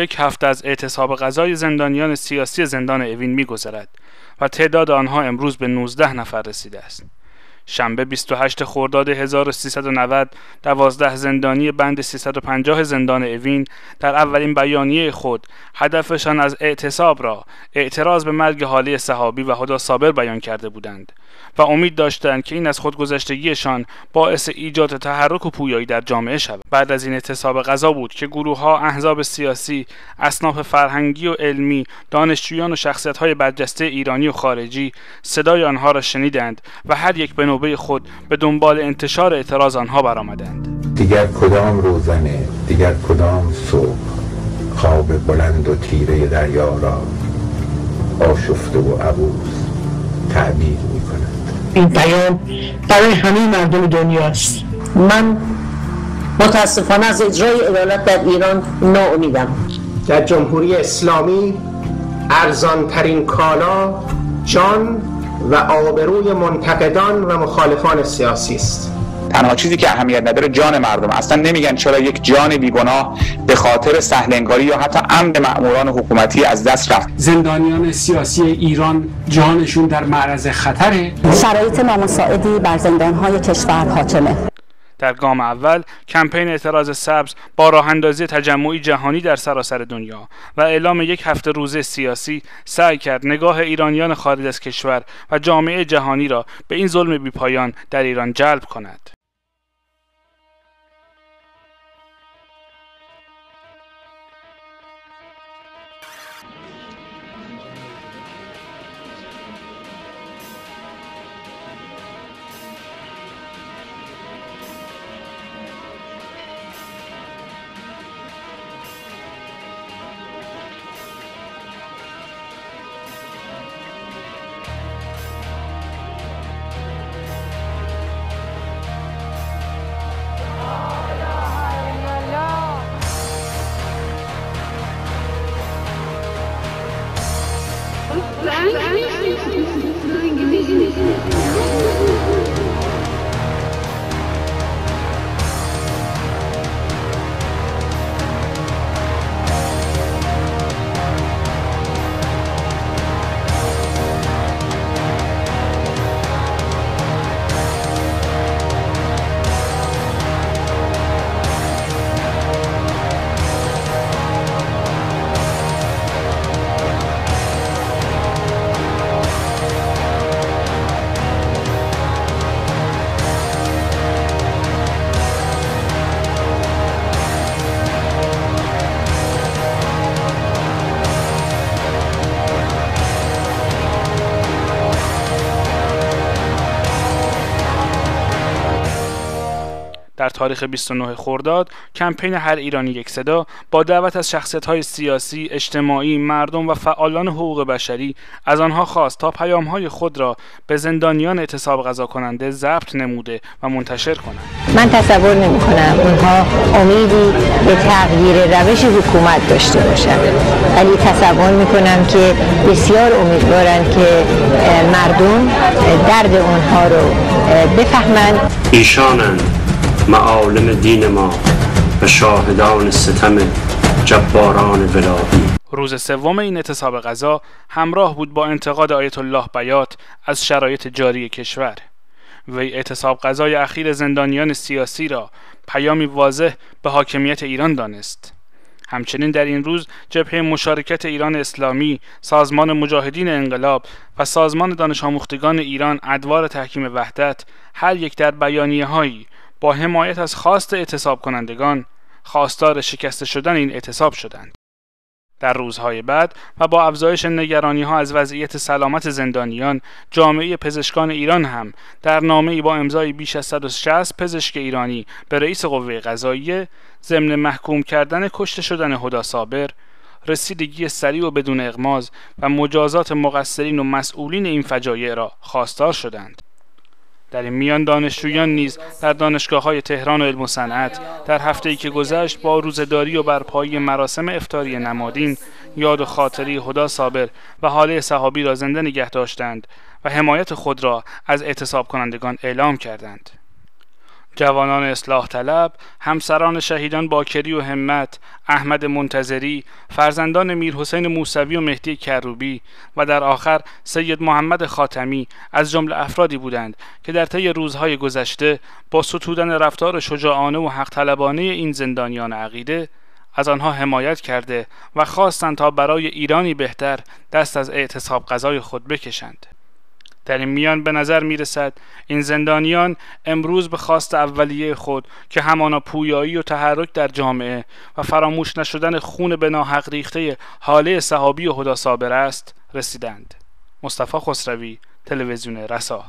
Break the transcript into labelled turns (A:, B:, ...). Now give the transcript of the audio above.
A: یک هفته از اعتصاب غذای زندانیان سیاسی زندان اوین میگذرد و تعداد آنها امروز به 19 نفر رسیده است. شنبه 28 خرداد 1390 دوازده زندانی بند 350 زندان اوین در اولین بیانیه خود هدفشان از اعتصاب را اعتراض به مرگ حالی صحابی و هدا صابر بیان کرده بودند و امید داشتند که این از خودگذشتگیشان باعث ایجاد تحرک و پویایی در جامعه شود. بعد از این اعتصاب غذا بود که گروه ها احزاب سیاسی اصناف فرهنگی و علمی دانشجویان و شخصیت های برجسته ایرانی و خارجی صدای آنها را شنیدند و هر یک به نوبه خود به دنبال انتشار اعتراض آنها برآمدند.
B: دیگر کدام روزنه دیگر کدام صبح خواب بلند و تیره دریا را آشفته و عبوس تعبیر می
C: این پیام برای همه مردم دنیاست من متاسفانه از اجرای عدالت در ایران ناامیدم.
D: در جمهوری اسلامی ارزان ترین کالا جان و آبروی منتقدان و مخالفان سیاسی است.
E: تنها چیزی که اهمیت نداره جان مردم. اصلا نمیگن چرا یک جان بیگناه به خاطر سهلنگاری یا حتی امن مأموران حکومتی از دست رفت.
F: زندانیان سیاسی ایران جانشون در معرض خطره.
G: شرایط نامساعدی بر زندانهای کشور حاکمه.
A: در گام اول کمپین اعتراض سبز با راه اندازی تجمعی جهانی در سراسر دنیا و اعلام یک هفته روزه سیاسی سعی کرد نگاه ایرانیان خارج از کشور و جامعه جهانی را به این ظلم بیپایان در ایران جلب کند. Thank you. در تاریخ 29 خرداد کمپین هر ایرانی یک صدا با دعوت از شخصیت های سیاسی، اجتماعی، مردم و فعالان حقوق بشری از آنها خواست تا پیام های خود را به زندانیان اعتصاب غذا کننده ضبط نموده و منتشر کنند.
H: من تصور نمی کنم اونها امیدی به تغییر روش حکومت داشته باشند. ولی تصور می کنم که بسیار امیدوارند که مردم درد اونها رو بفهمند.
I: ایشانند. معالم دین ما و شاهدان ستم جباران ولایی
A: روز سوم این اعتصاب غذا همراه بود با انتقاد آیت الله بیات از شرایط جاری کشور. وی اعتصاب غذای اخیر زندانیان سیاسی را پیامی واضح به حاکمیت ایران دانست. همچنین در این روز جبهه مشارکت ایران اسلامی، سازمان مجاهدین انقلاب و سازمان دانش آموختگان ایران ادوار تحکیم وحدت هر یک در بیانیه هایی با حمایت از خواست اعتصاب کنندگان خواستار شکسته شدن این اعتصاب شدند. در روزهای بعد و با افزایش نگرانی ها از وضعیت سلامت زندانیان جامعه پزشکان ایران هم در نامه با امضای بیش از 160 پزشک ایرانی به رئیس قوه قضاییه ضمن محکوم کردن کشته شدن هدا صابر رسیدگی سریع و بدون اغماز و مجازات مقصرین و مسئولین این فجایع را خواستار شدند در این میان دانشجویان نیز در دانشگاه های تهران و علم و صنعت در هفته ای که گذشت با روزداری و برپایی مراسم افتاری نمادین یاد و خاطری هدا صابر و حاله صحابی را زنده نگه داشتند و حمایت خود را از اعتصاب کنندگان اعلام کردند. جوانان اصلاح طلب، همسران شهیدان باکری و همت، احمد منتظری، فرزندان میر حسین موسوی و مهدی کروبی و در آخر سید محمد خاتمی از جمله افرادی بودند که در طی روزهای گذشته با ستودن رفتار شجاعانه و حق طلبانه این زندانیان عقیده از آنها حمایت کرده و خواستند تا برای ایرانی بهتر دست از اعتصاب غذای خود بکشند. در این میان به نظر می رسد این زندانیان امروز به خواست اولیه خود که همانا پویایی و تحرک در جامعه و فراموش نشدن خون به ناحق ریخته حاله صحابی و هدا صابر است رسیدند. مصطفی خسروی تلویزیون رسا.